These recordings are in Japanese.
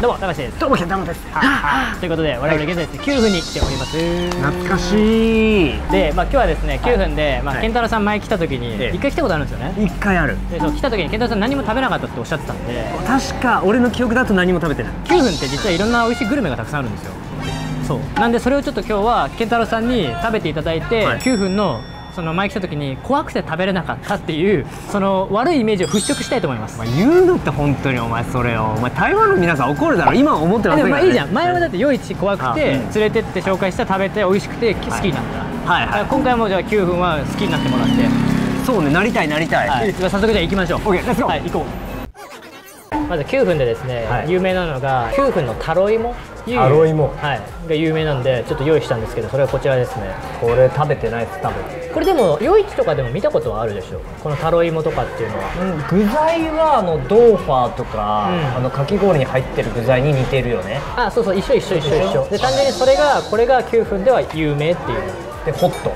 どうも高橋です。どうもけん玉です。ということで我々現在ですね9分に来ております。懐かしい。で、まあ、今日はですね9分で、まあ、はい。健太郎さん前来た時にええ。一回来たことあるんですよね。一回ある。でそう来た時に健太郎さん何も食べなかったっておっしゃってたんで。確か俺の記憶だと何も食べてない。9分って実はいろんな美味しいグルメがたくさんあるんですよ。そう。なんでそれをちょっと今日は健太郎さんに食べていただいて、はい。9分のその前来た時に怖くて食べれなかったっていうその悪いイメージを払拭したいと思います。お前言うのって本当にお前それ。をお前台湾の皆さん怒るだろ。今は思ってませんから、ね、でもまあいいじゃん前はだって夜市怖くて連れてって紹介して食べて美味しくて好きになった、はいはいだから今回もじゃあ9分は好きになってもらって、そうねなりたいなりたい、はい、早速じゃあ行きましょう。OK レッツゴーはい行こう。まず9分でですね、はい。有名なのが9分のタロイモいうタロイモ。はい。が有名なんでちょっと用意したんですけどそれはこちらですね。これ食べてないです多分。これでも夜市とかでも見たことはあるでしょ？このタロイモとかっていうのは。具材はあのドーファーとか、うん。あのかき氷に入ってる具材に似てるよね。あそうそう一緒一緒一緒一緒。で単純にそれがこれが9分では有名っていう。でホット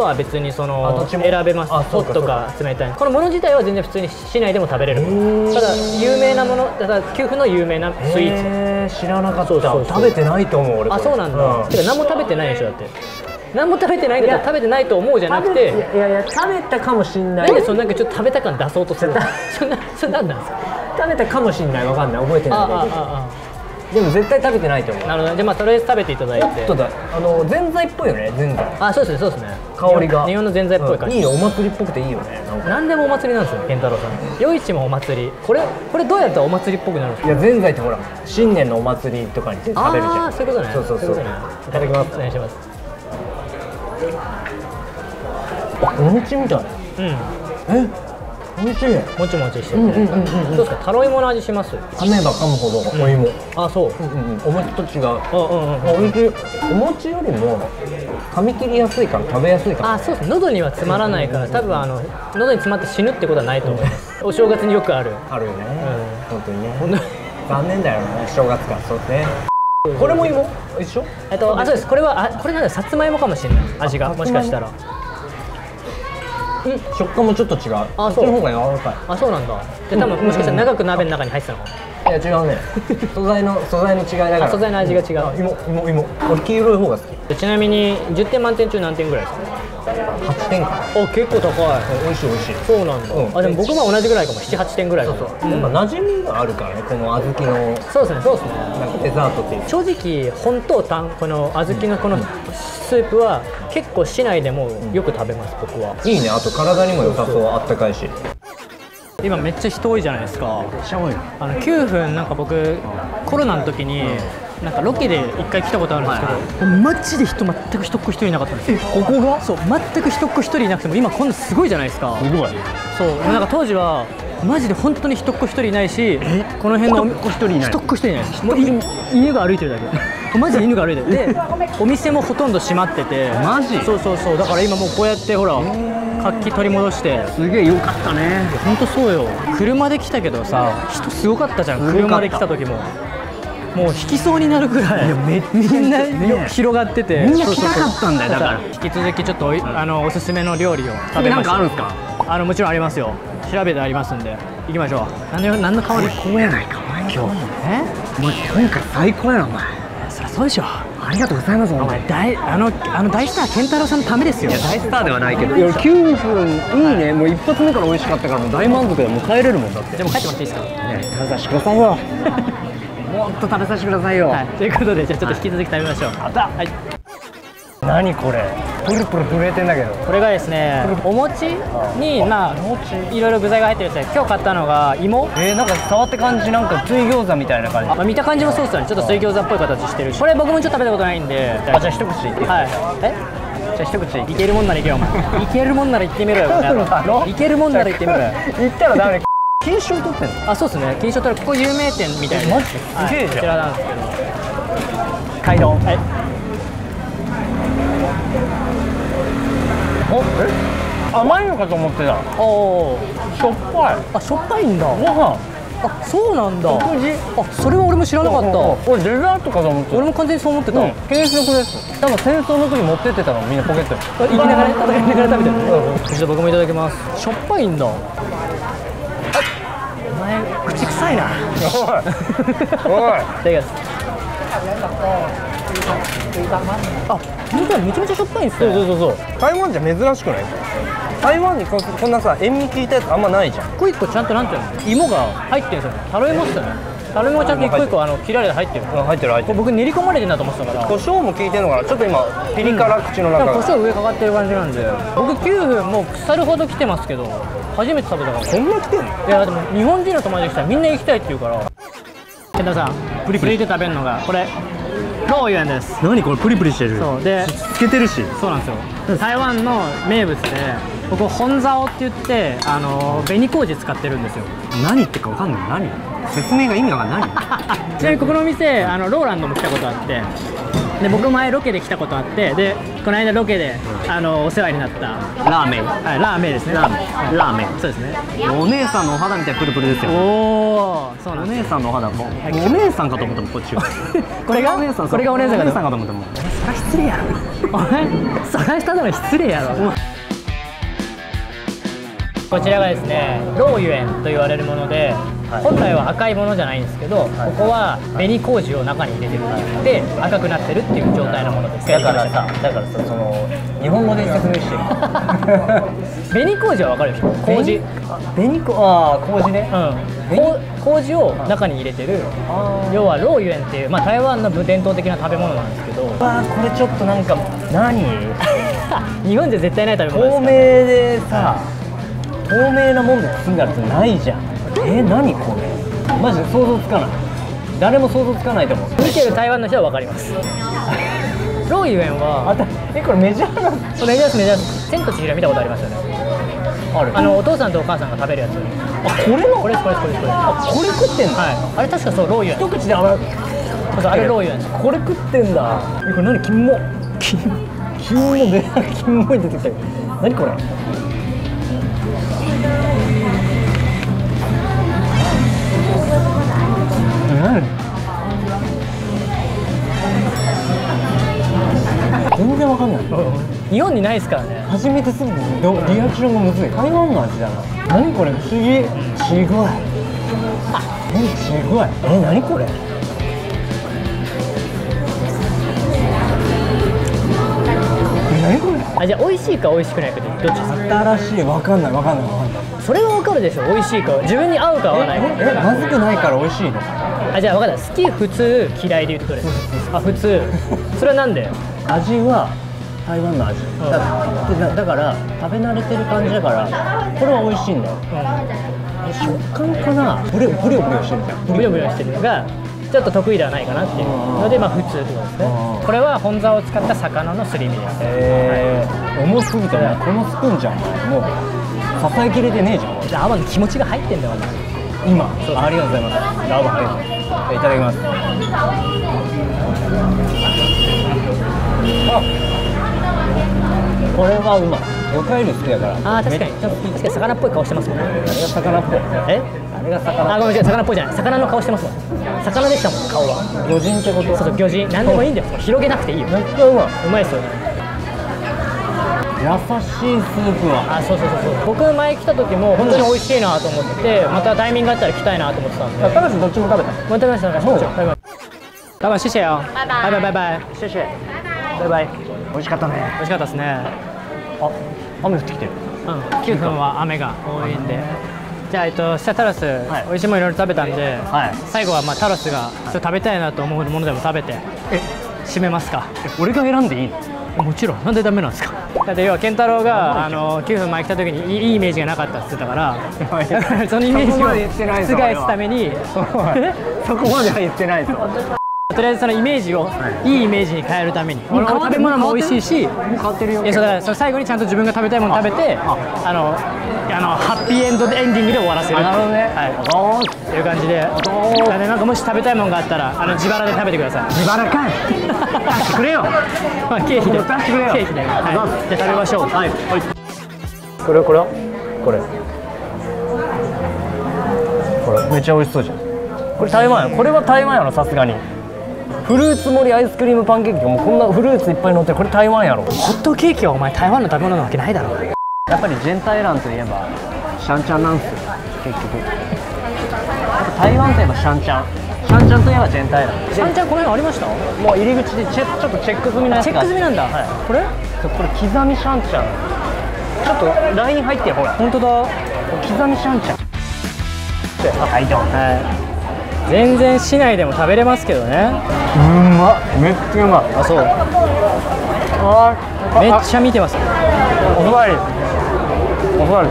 あホットは別にそあの選べます。ホットか冷たいこのもの自体は全然普通に市内でも食べれる。ただ有名なものただ9分の有名なスイーツ。知らなかった。食べてないと思う俺あそうなんだ、うん。てか何も食べてないでしょだって。何も食べてないんだったら食べてないと思うじゃなくて。いやいや食べたかもしんなないんでそのなんかちょっと食べた感出そうとするの？そんなそれ何なんですか？食べたかもしんない。わかんない。覚えてああないけどあでも絶対食べてないと思う。あなるほどじゃあまあとりあえず食べていただいて。ホットだ。あのぜんざいっぽいよねぜんざいあそうですねそうですね。香りが。日本のぜんざいっぽい感じ、うんいいよお祭りっぽくていいよねなんでもお祭りなんですよ健太郎さん。夜市もお祭り。これこれどうやったらお祭りっぽくなるんですか？いやぜんざいってほら新年のお祭りとかに食べるじゃん。ああそういうことね。そうそうそう。いただきます。お願いします。お餅みたい。うん。え？美味しい。もちもちしてて、うんうんうんうん。うんどうですか？タロイモの味します？噛めば噛むほどお芋、あそう。うんうんお餅と違う。うんうんうん。おいしい。お餅よりも噛み切りやすいから食べやすいからあそうです喉には詰まらないから多分あの喉に詰まって死ぬってことはないと思いますお正月によくある。あるよね、本当にね。本当に。残念だよね正月からそうねこれも芋？一緒？えっとあそうです。これはあこれなんださつまいもかもしれない。味がもしかしたら食感もちょっと違う。あこっちの方が柔らかあそうなんだ。で多分もしかしたら長く鍋の中に入ってたのかも。いいや違うね。素材の素材の違いだから。あ素材の味が違う。あ芋芋芋。俺黄色い方が好き。でちなみに10点満点中何点ぐらいですか？8点か。お結構高い。美味しい美味しい。そうなんだ、うん。あでも僕も同じぐらいかも。78点ぐらいかも。やっぱ馴染みがあるからねこの小豆の。そうですねそうですね。なんかデザートっていう正直本当たんこの小豆のこのスープは結構市内でもよく食べます僕は。いいね。あと体にも良さそう。あったかいし。今めっちゃ人多いじゃないですか。あの9分なんか僕コロナの時になんかロケで一回来たことあるんですけど、マジで人全く一っ子一人いなかったんですよ。ここが？そう全く一っ子一人いなくても今こんなすごいじゃないですか。すごい。そうなんか当時はマジで本当に一っ子一人いないしこの辺の一っ子一人いない。一っ子一人いないもうい犬が歩いてるだけ。マジで犬が歩いてる。でお店もほとんど閉まってて。マジ？そうそうそう。だから今もうこうやってほら活気取り戻して。すげえよかったね。本当そうよ。車で来たけどさ人すごかったじゃん。車で来た時ももう引きそうになるぐらい。いやめっちゃみんなね。よ広がってて。みんな来たかったんだよだから。引き続きちょっとあのおすすめの料理を食べましょうなんかあるんですか？あのもちろんありますよ。調べてありますんで。行きましょう。何の何の香り？最高やないかお前。今日。え？お前今回最高やなお前。そりゃそうでしょ。ありがとうございますおお前大あのあの大スター健太郎さんのためですよ。大スターではないけど。いや9分いいね。もう一発目から美味しかったからもう大満足でもう帰れるもんだって。でも帰ってもらっていいですか？ね食べさせてくださいよもっと食べさせてくださいよ、はい。ということでじゃあちょっと引き続き食べましょう。はい。何これ。プルプル震えてんだけど。これがですねお餅にまあいろいろ具材が入ってるんですね今日買ったのが芋。えー、なんか触って感じなんか水餃子みたいな感じ。まあ、見た感じもそうですよね。ちょっと水餃子っぽい形してるし。これ僕もちょっと食べたことないんであじゃあ一口いって。はい。え？じゃあ一口いけるもんならいけよお前。いけるもんなら言ってみろよいけるもんなら言ってみろよ。言ったらダメ金賞取ってんの？あそうですね。金賞取るここ有名店みたいなマジ？ですげえじゃん。こちらなんですけど。街道はい。おえ？甘いのかと思ってた。おおしょっぱい。あしょっぱいんだ。ご飯。あそうなんだ。食事？あそれは俺も知らなかった。俺デザートかと思ってた。俺も完全にそう思ってた、うん。軽食です多分戦争の時持ってってたのみんなポケットに。言いながら戦いながら食べてるね。ちょっと僕もいただきます。しょっぱいんだ口臭まいな。おい。おい。いただきます。あ本当だめちゃめちゃしょっぱいんですね。そうそうそうそう。台湾じゃ珍しくない？台湾にここんなさ塩味効いたやつあんまないじゃん。一個一個ちゃんとなんていうの？芋が入ってるんですよね。タロイモっすよね。タロイモがちゃんと一個一個あの切られて入ってる。うん入ってる入ってる。僕練り込まれてんだと思ってたから。胡椒も効いてるのかな？ちょっと今ピリ辛口のなんか胡中が椒上かかってる感じなんで。僕9分もう腐るほど来てますけど初めて食べたかもそんな来てんの？いやでも日本人の友達が来たらみんな行きたいって言うから。健太さんプリプリで食べるのがこれローユエンです。何これプリプリしてる？そう。でつけてるし。そうなんですよ。台湾の名物でここ本竿って言ってあの紅麹使ってるんですよ。何言ってるかわかんない。何？説明が意味わかんない。ちなみにここのお店あのローランドも来たことあってで僕前ロケで来たことあってでこの間ロケであのお世話になった、ラーメン。はい、ラーメンですね。ラーメン。ラーメン。そうですね。お姉さんのお肌みたいにプルプルですよおおそうなんおです姉さんのお肌も。お姉さんかと思ったもんこっちは。これがお姉さんこれがお姉さんかと思ったも。んそりゃ失礼やろ。お前探したのに失礼やろ。こちらがですねローユエンと言われるもので、本来は赤いものじゃないんですけど、ここは紅麹を中に入れてるって言って赤くなってるっていう状態のものです。だからさだからさその日本語で説明してよ 紅麹はわかるでしょ？麹。紅子ああ麹ね。うん。麹を中に入れてる。要はローユエンっていう、まあ、台湾の伝統的な食べ物なんですけど。わあこれちょっとなんか何？日本じゃ絶対ない食べ物透明ですでさ透明なもんで包んだやつないじゃんえ何これ？マジで想像つかない。誰も想像つかないと思う。見てる台湾の人は分かります。ローユエンはあたえこれメジャーなそうメジャーですメジャーです。千と千尋見たことありますよね。ある。あのお父さんとお母さんが食べるやつあこれの？これこれこれこれあこれ食ってんの、はい。あれ確かそうローユエン。一口であれそうあれローユエン。これ食ってんだ。えこれ何？金も金金もで金も出てきたよ何これ？何全然わかんない。日本にないですからね。初めてすぎてどリアクションがむずい。台湾の味だな。何これ？不思議すごい。えすごい。え何これ？あじゃあ美味しいか美味しくないかでどっち？ですか新しいわかんないわかんないわかんない。それは分かるでしょ美味しいか自分に合うか合わないか。えまずくないから美味しいの？あじゃあ分かった。好き普通嫌いで言うとどれあ普通。それはなんで？味は台湾の味。だでだだから食べ慣れてる感じだからこれは美味しいんだよ。え食感かな？ブレブリオブリオしてるじゃん。ブヨブヨしてる。のがちょっと得意ではないかなっていう。のでまあ普通ってことですね。うんこれは本座を使った魚のすり身です。えー、重すぎてねこのスプーンじゃん。もう支えきれてねえじゃん。じゃあ天の気持ちが入ってんだよ今。ありがとうございます。ラバありがとうございただきます。あこれはうまい。魚介類好きだから。あー確かに。確かに魚っぽい顔してますもんね。あれが魚っぽい。え？あれが魚。あごめんなさい魚っぽいじゃない。魚の顔してますもん。魚でしたもん顔は。魚人ってこと？そうそう魚人。何でもいいんだよ。広げなくていいよ。めっちゃうまい。うまいっすよね。優しいスープは。あそうそうそうそう。僕前来た時も本当に美味しいなと思っててまたタイミングがあったら来たいなと思ってたんで。高橋どっちも食べたまた食べました食べましたバイバイ。老板谢谢哦拜拜バイバイバイバイ。シェシェバイバイ。美味しかったね。美味しかったですね。あ雨降ってきてる。うん。9分は雨が多いんでじゃあ、えっと、下タロス、はい。美味しいものいろいろ食べたんで、はい。最後はまあタロスがちょっと食べたいなと思うものでも食べてえ締めますか。俺が選んでいいの？もちろん。なんでダメなんですか？だって要は健太郎があの9分前来た時にいいイメージがなかったって言ってたから そのイメージを覆すために。そこまでは言ってないぞとりあえずそのイメージを、い、いイメージに変えるために。俺は食べ物も美味しいしもう変わってるよ。いやそうだからその最後にちゃんと自分が食べたいもの食べてあ。あのあのハッピーエンドエンディングで終わらせる。あなるほどね。はい。っていう感じで。ななんかもし食べたいものがあったらあの自腹で食べてください。自腹かい。出してくれよ。まあ経費で。出してくれよ。経費で、はい、じゃあ食べましょう。はい、これこれこれ。これめっちゃ美味しそうじゃん。これ台湾やろこれは台湾やろさすがにフルーツ盛りアイスクリームパンケーキがもうこんなフルーツいっぱい乗ってる。これ台湾やろ。ホットケーキはお前台湾の食べ物なわけないだろ。やっぱりジェンタイランといえばシャンチャンなんすよ結局。台湾といえばシャンチャン。シャンチャンといえば全体だシャンちゃんこの辺ありました？もう入り口でチェちょっとチェック済みのやつチェック済みなんだ、はい。これ？これ刻みシャンチャン。ちょっとライン入ってるほら。本当だ。刻みシャンチャン。はいどうもはい全然市内でも食べれますけどね。うまっ。めっちゃうまい。あそう。あめっちゃ見てます。お座り。お座り。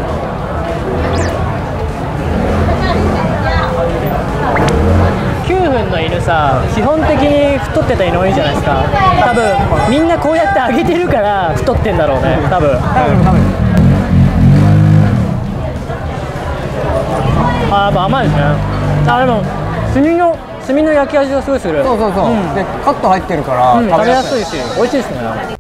9分の犬さ基本的に太ってた犬多いじゃないですか。多分みんなこうやってあげてるから太ってんだろうね多分。あやっぱ甘いですね。あでも炭の炭の焼き味がすごいする。そうそうそう、ん。でカット入ってるから、うん、食べやすい。いし美味しいですね。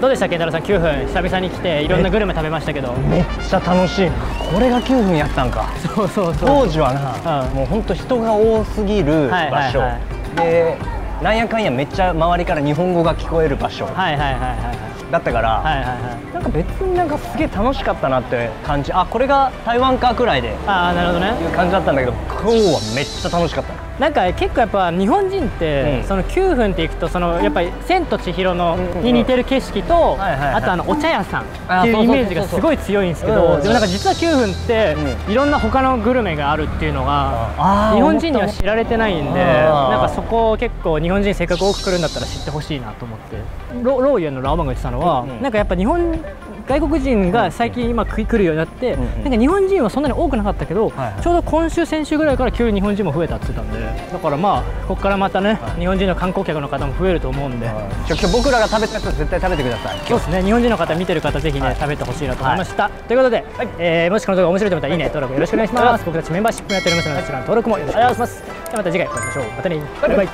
どうでした健太郎さん9分。久々に来ていろんなグルメ食べましたけど。めっちゃ楽しい。これが9分やったんか。そうそうそう。当時はな、うん。もう本当人が多すぎるはい場所、はい。はでなんやかんやめっちゃ周りから日本語が聞こえる場所。はいはいはいはいだったから、はいはいはい。なんか別になんかすげえ楽しかったなって感じ。あこれが台湾かくらいでああなるほどね。いう感じだったんだけど今日はめっちゃ楽しかったなんか結構やっぱ日本人って、うん。その9分っていくとそのやっぱり「千と千尋の」うんに似てる景色と、あとあのお茶屋さんっていうイメージがすごい強いんですけどでもなんか実は9分ってういろんな他のグルメがあるっていうのが日本人には知られてないんでなんかそこを結構日本人せっかく多く来るんだったら知ってほしいなと思って。ロローユンのラーマンが言ってたのは、なんかやっぱ日本外国人が最近今来るようになって、うんうん。なんか日本人はそんなに多くなかったけど、はいはい。ちょうど今週先週ぐらいから急に日本人も増えたって言ってたんでだからまあここからまたね、日本人の観光客の方も増えると思うんで、じゃあ今日僕らが食べたやつ絶対食べてください。そうですね日。本人の方見てる方ぜひね、食べてほしいなと思いました、ということで、えーもしこの動画面白いと思ったらいいね登録よろしくお願いします僕たちメンバーシップもやっておりますのでそちらの登録もよろしくお願いします。ではまた次回お会いしましょう。またね。バイバイ。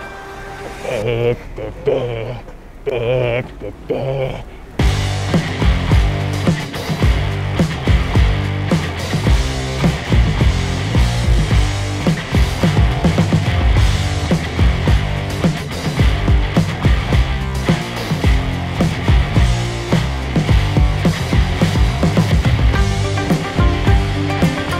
えーってってでーってって